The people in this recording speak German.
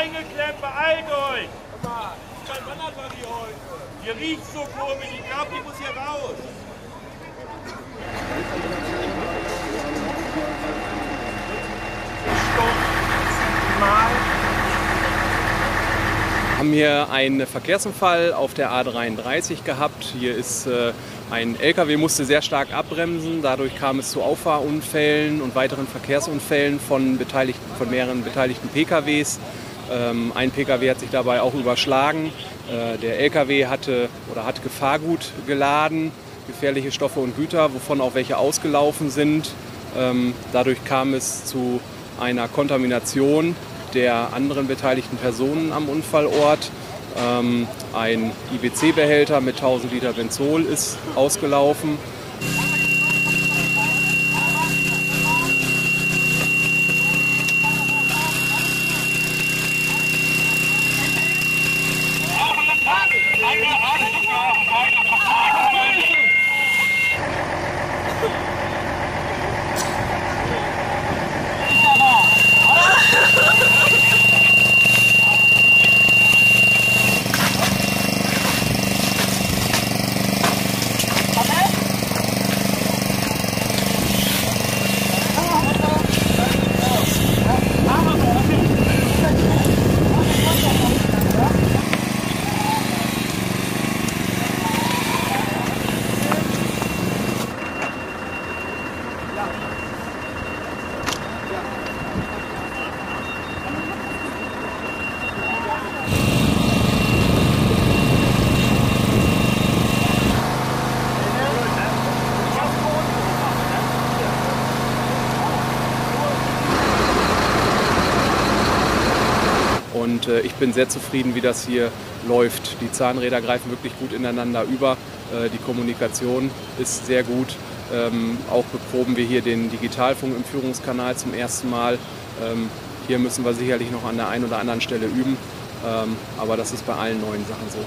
angeklemmt, beeilt euch! Kein Wanderwaggi heute. Hier riecht so komisch, ich glaube, die muss hier raus. Wir haben hier einen Verkehrsunfall auf der A33 gehabt. Hier ist äh, ein LKW musste sehr stark abbremsen. Dadurch kam es zu Auffahrunfällen und weiteren Verkehrsunfällen von, von mehreren beteiligten PKWs. Ähm, ein PKW hat sich dabei auch überschlagen. Äh, der LKW hatte oder hat Gefahrgut geladen, gefährliche Stoffe und Güter, wovon auch welche ausgelaufen sind. Ähm, dadurch kam es zu einer Kontamination der anderen beteiligten Personen am Unfallort. Ähm, ein IBC-Behälter mit 1000 Liter Benzol ist ausgelaufen. ¡Ay, ay! Und äh, ich bin sehr zufrieden, wie das hier läuft. Die Zahnräder greifen wirklich gut ineinander über. Äh, die Kommunikation ist sehr gut. Ähm, auch beproben wir hier den Digitalfunk im Führungskanal zum ersten Mal. Ähm, hier müssen wir sicherlich noch an der einen oder anderen Stelle üben. Ähm, aber das ist bei allen neuen Sachen so.